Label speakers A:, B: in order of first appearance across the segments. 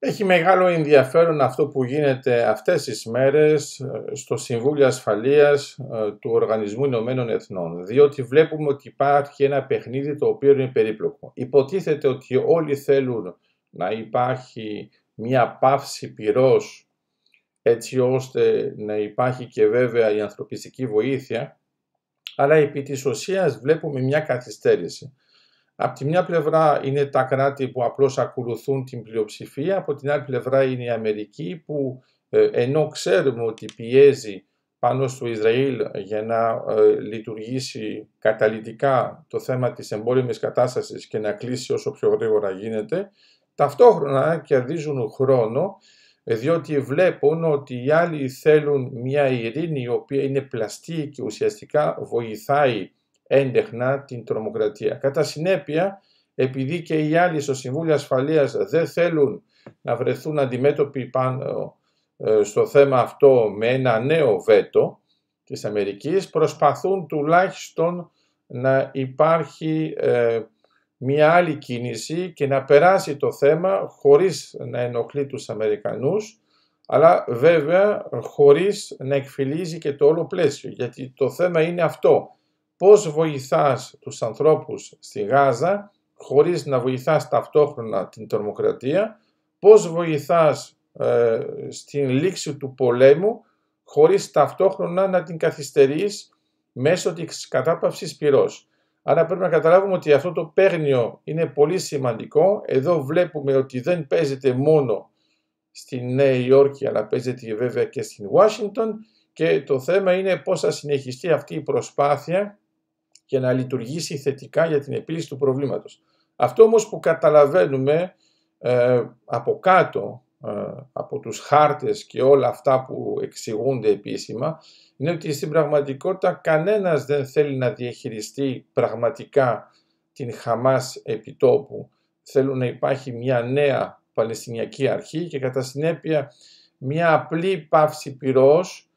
A: Έχει μεγάλο ενδιαφέρον αυτό που γίνεται αυτές τις μέρες ε, στο Συμβούλιο Ασφαλείας ε, του Οργανισμού Ηνωμένων Εθνών, διότι βλέπουμε ότι υπάρχει ένα παιχνίδι το οποίο είναι περίπλοκο. Υποτίθεται ότι όλοι θέλουν να υπάρχει μια πάυση πυρός έτσι ώστε να υπάρχει και βέβαια η ανθρωπιστική βοήθεια, αλλά επί της ουσίας βλέπουμε μια καθυστέρηση. Από τη μια πλευρά είναι τα κράτη που απλώς ακολουθούν την πλειοψηφία, από την άλλη πλευρά είναι η Αμερική που ε, ενώ ξέρουμε ότι πιέζει πάνω στο Ισραήλ για να ε, λειτουργήσει καταλητικά το θέμα της εμπόλεμης κατάστασης και να κλείσει όσο πιο γρήγορα γίνεται, ταυτόχρονα κερδίζουν χρόνο διότι βλέπουν ότι οι άλλοι θέλουν μια ειρήνη η οποία είναι πλαστή και ουσιαστικά βοηθάει έντεχνα την τρομοκρατία. Κατά συνέπεια, επειδή και οι άλλοι στο Συμβούλιο Ασφαλείας δεν θέλουν να βρεθούν αντιμέτωποι πάνω ε, στο θέμα αυτό με ένα νέο βέτο της Αμερικής, προσπαθούν τουλάχιστον να υπάρχει ε, μια άλλη κίνηση και να περάσει το θέμα χωρίς να ενοχλεί τους Αμερικανούς, αλλά βέβαια χωρίς να εκφυλίζει και το όλο πλαίσιο, γιατί το θέμα είναι αυτό πώς βοηθάς τους ανθρώπους στη Γάζα χωρίς να βοηθάς ταυτόχρονα την τρομοκρατία, πώς βοηθάς ε, στην λήξη του πολέμου χωρίς ταυτόχρονα να την καθυστερείς μέσω της κατάπαυσης πυρός. Άρα πρέπει να καταλάβουμε ότι αυτό το παίγνιο είναι πολύ σημαντικό. Εδώ βλέπουμε ότι δεν παίζεται μόνο στη Νέα Υόρκη αλλά παίζεται βέβαια και στην Ουάσιγκτον και το θέμα είναι πώς θα συνεχιστεί αυτή η προσπάθεια και να λειτουργήσει θετικά για την επίλυση του προβλήματος. Αυτό όμως που καταλαβαίνουμε ε, από κάτω, ε, από τους χάρτες και όλα αυτά που εξηγούνται επίσημα, είναι ότι στην πραγματικότητα κανένας δεν θέλει να διαχειριστεί πραγματικά την Χαμάς επιτόπου. Θέλουν να υπάρχει μια νέα Παλαιστινιακή αρχή και κατά συνέπεια μια απλή πάυση πυρός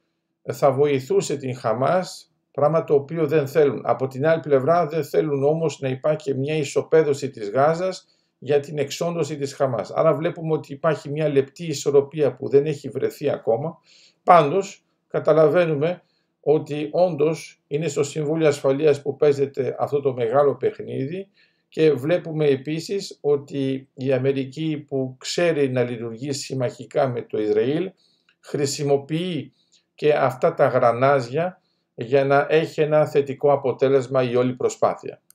A: θα βοηθούσε την Χαμάς πράγμα το οποίο δεν θέλουν. Από την άλλη πλευρά δεν θέλουν όμως να υπάρχει μια ισοπαίδωση της Γάζας για την εξόντωση της Χαμάς. Άρα βλέπουμε ότι υπάρχει μια λεπτή ισορροπία που δεν έχει βρεθεί ακόμα. Πάντως καταλαβαίνουμε ότι όντως είναι στο Συμβούλιο Ασφαλείας που παίζεται αυτό το μεγάλο παιχνίδι και βλέπουμε επίσης ότι η Αμερική που ξέρει να λειτουργεί συμμαχικά με το Ισραήλ χρησιμοποιεί και αυτά τα γρανάζια για να έχει ένα θετικό αποτέλεσμα η όλη προσπάθεια.